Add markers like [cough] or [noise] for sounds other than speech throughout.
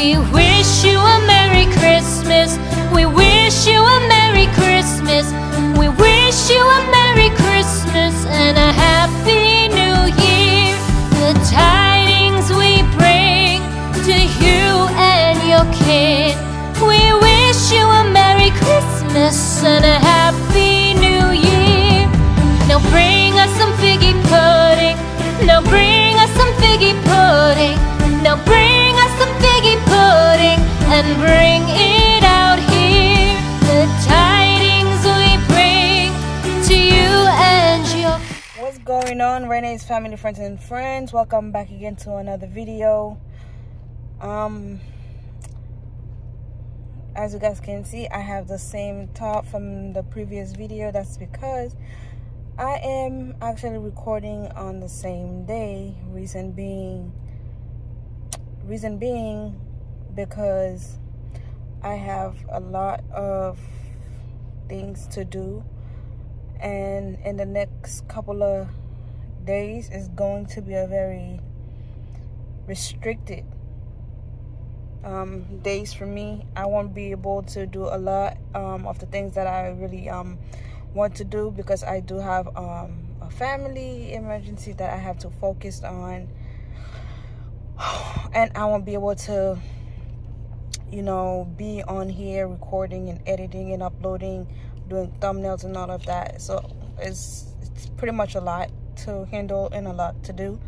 We wish you a Merry Christmas. We wish you a Merry Christmas. We wish you a Merry Christmas and a Happy New Year. The tidings we bring to you and your kin. We wish you a Merry Christmas and a Happy New Year. Now bring us some figgy pudding. Now bring us some figgy pudding. And bring it out here. The tidings we bring to you and your. What's going on, Renne's family, friends, and friends? Welcome back again to another video. Um, as you guys can see, I have the same top from the previous video. That's because I am actually recording on the same day. Reason being, reason being, because I have a lot of things to do and in the next couple of days is going to be a very restricted um, days for me. I won't be able to do a lot um, of the things that I really um, want to do because I do have um, a family emergency that I have to focus on, [sighs] and I won't be able to, you know, be on here recording and editing and uploading, doing thumbnails and all of that. So it's it's pretty much a lot to handle and a lot to do.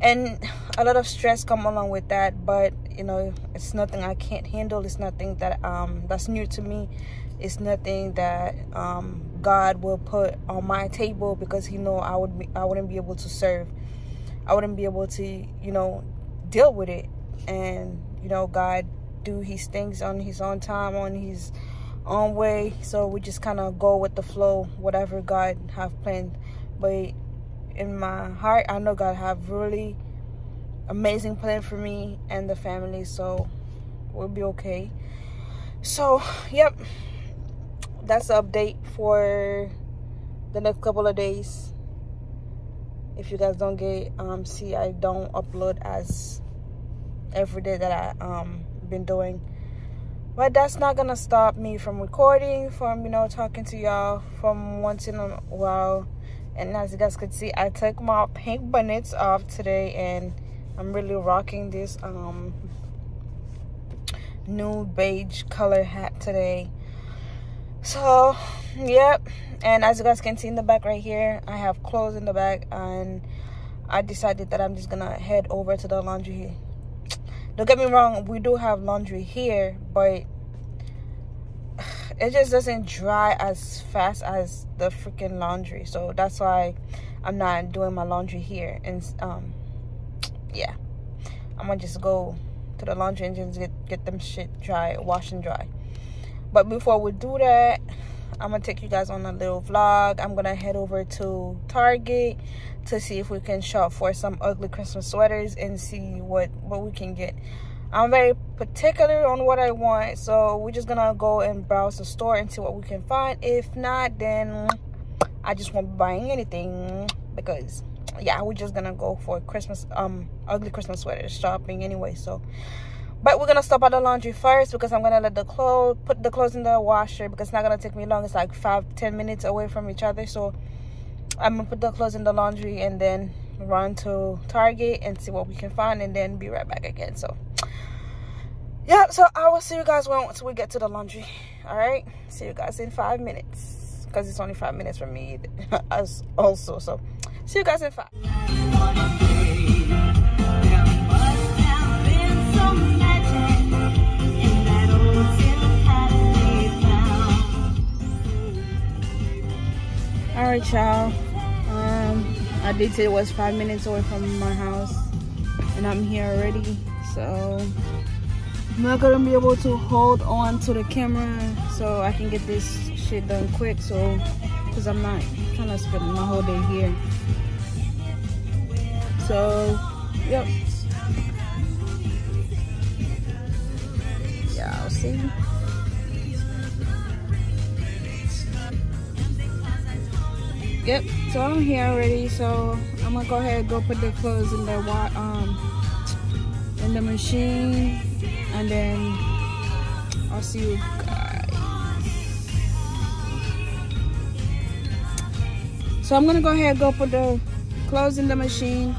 And a lot of stress come along with that but you know it's nothing i can't handle. It's nothing that um that's new to me. It's nothing that um god will put on my table because he know i would be i wouldn't be able to serve. I wouldn't be able to you know deal with it. And you know god do his things on his own time on his own way. So we just kind of go with the flow whatever god have planned. But in my heart i know god have really amazing plan for me and the family so we'll be okay. So yep. That's the update for the next couple of days. If you guys don't get um see i don't upload as every day that i um been doing. But that's not gonna stop me from recording from you know talking to y'all from once in a while. And as you guys could see i took my pink bonnets off today and i'm really rocking this um new beige color hat today. So yep. And as you guys can see in the back right here i have clothes in the back and i decided that i'm just gonna head over to the laundry don't get me wrong we do have laundry here but [sighs] it just doesn't dry as fast as the freaking laundry. So that's why i'm not doing my laundry here. And um yeah. I'm gonna just go to the laundry and get get them shit dry wash and dry. But before we do that [sighs] i'm gonna take you guys on a little vlog. I'm gonna head over to target to see if we can shop for some ugly christmas sweaters and see what what we can get I'm very particular on what I want, so we're just gonna go and browse the store and see what we can find. If not, then I just won't be buying anything because yeah, we're just gonna go for Christmas um ugly Christmas sweaters shopping anyway. So, but we're gonna stop at the laundry first because I'm gonna let the clothes put the clothes in the washer because it's not gonna take me long. It's like five ten minutes away from each other, so I'm gonna put the clothes in the laundry and then run to Target and see what we can find and then be right back again. So yeah so i will see you guys once we get to the laundry. All right? See you guys in five minutes. Because it's only five minutes for me [laughs] as also. So see you guys in five. All right y'all i did say it was five minutes away from my house and i'm here already so I'm not gonna be able to hold on to the camera so I can get this shit done quick so because I'm not trying to spend my whole day here. So yep. Yeah I'll see yep so I'm here already so I'm gonna go ahead and go put the clothes in the um in the machine and then I'll see you guys. So I'm gonna go ahead and go put the clothes in the machine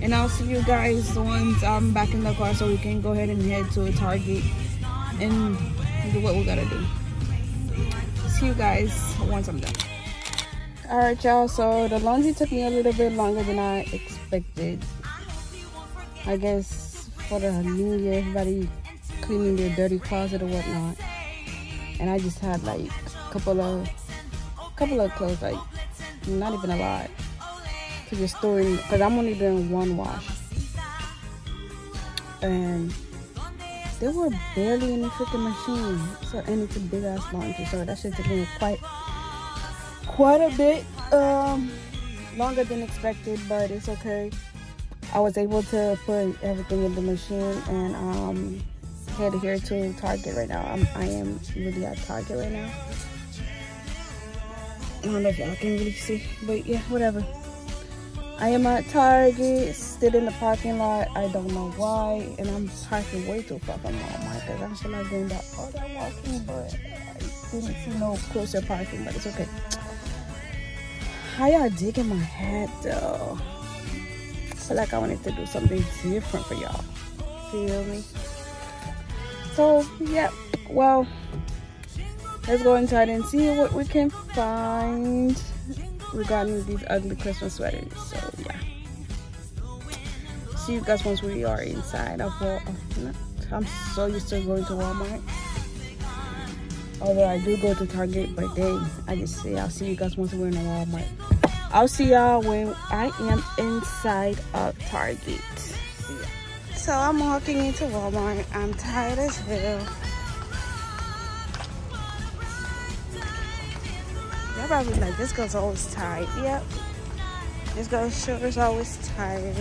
and I'll see you guys once I'm back in the car so we can go ahead and head to a Target and do what we gotta do. See you guys once I'm done. Alright y'all, so the laundry took me a little bit longer than I expected. I guess for the new year, everybody cleaning their dirty closet or whatnot. And I just had like a couple of couple of clothes, like not even a lot just store in because I'm only doing one wash. And they were barely the freaking machine. So and it's a big ass laundry. So that should take me quite quite a bit um longer than expected, but it's okay. I was able to put everything in the machine and um head here to Target right now. I'm I am really at Target right now. I don't know if y'all can really see, but yeah, whatever. I am at Target, still in the parking lot. I don't know why, and I'm parking way too far from Walmart because I feel like doing that all that walking, but I didn't see no closer parking, but it's okay. How y'all digging my head though? I feel like I wanted to do something different for y'all. Feel me? So, yeah, well, let's go inside and see what we can find regarding these ugly Christmas sweaters. So yeah. See you guys once we are inside of Walmart. I'm so used to going to Walmart. Although I do go to Target, but dang, I just say I'll see you guys once we're in a Walmart. I'll see y'all when I am inside of Target. So I'm walking into Walmart. I'm tired as hell. Y'all probably like, this girl's always tired. Yep. This girl's sugar's always tired.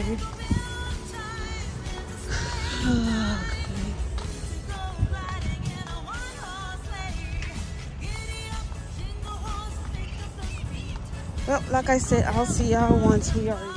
Like I said, I'll see y'all once we are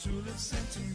tulips sent to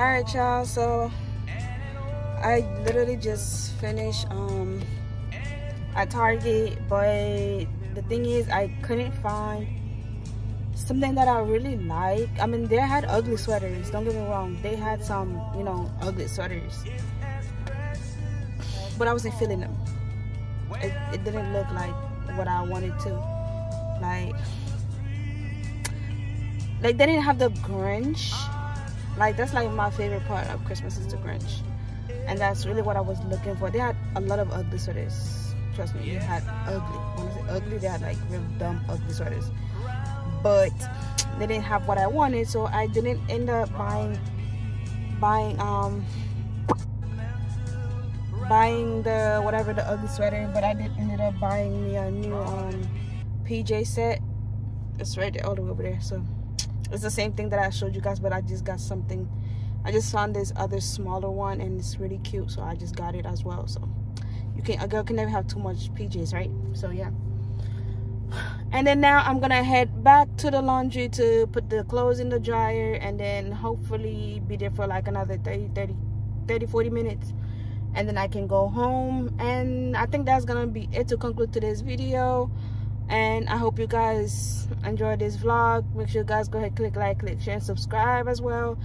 all right y'all so i literally just finished um at target but the thing is i couldn't find something that i really like. I mean they had ugly sweaters don't get me wrong. They had some you know ugly sweaters. But i wasn't feeling them. It, it didn't look like what i wanted to. Like like they didn't have the grinch like that's like my favorite part of christmas is the grinch. And that's really what i was looking for. They had a lot of ugly sweaters. Trust me they had ugly. When i say ugly they had like real dumb ugly sweaters. But they didn't have what i wanted so i didn't end up buying buying um buying the whatever the ugly sweater but i did ended up buying me a new um pj set. It's right there all the way over there so it's the same thing that i showed you guys but i just got something. I just found this other smaller one and it's really cute so i just got it as well so. You can a girl can never have too much pjs right? So yeah. And then now i'm gonna head back to the laundry to put the clothes in the dryer and then hopefully be there for like another 30 30 30 40 minutes. And then i can go home and i think that's gonna be it to conclude today's video and i hope you guys enjoyed this vlog. Make sure you guys go ahead click like click share and subscribe as well.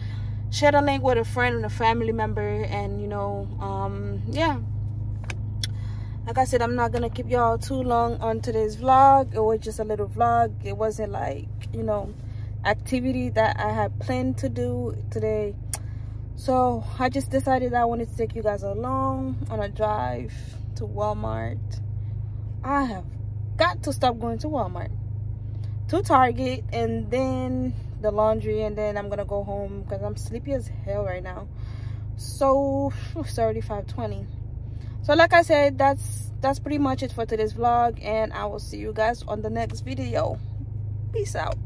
Share the link with a friend and a family member and you know um yeah. Like i said i'm not gonna keep y'all too long on today's vlog. It was just a little vlog. It wasn't like you know activity that i had planned to do today. So i just decided i wanted to take you guys along on a drive to walmart. I have got to stop going to walmart. To target and then the laundry and then i'm gonna go home because i'm sleepy as hell right now. So it's already 520 so like i said that's that's pretty much it for today's vlog and i will see you guys on the next video. Peace out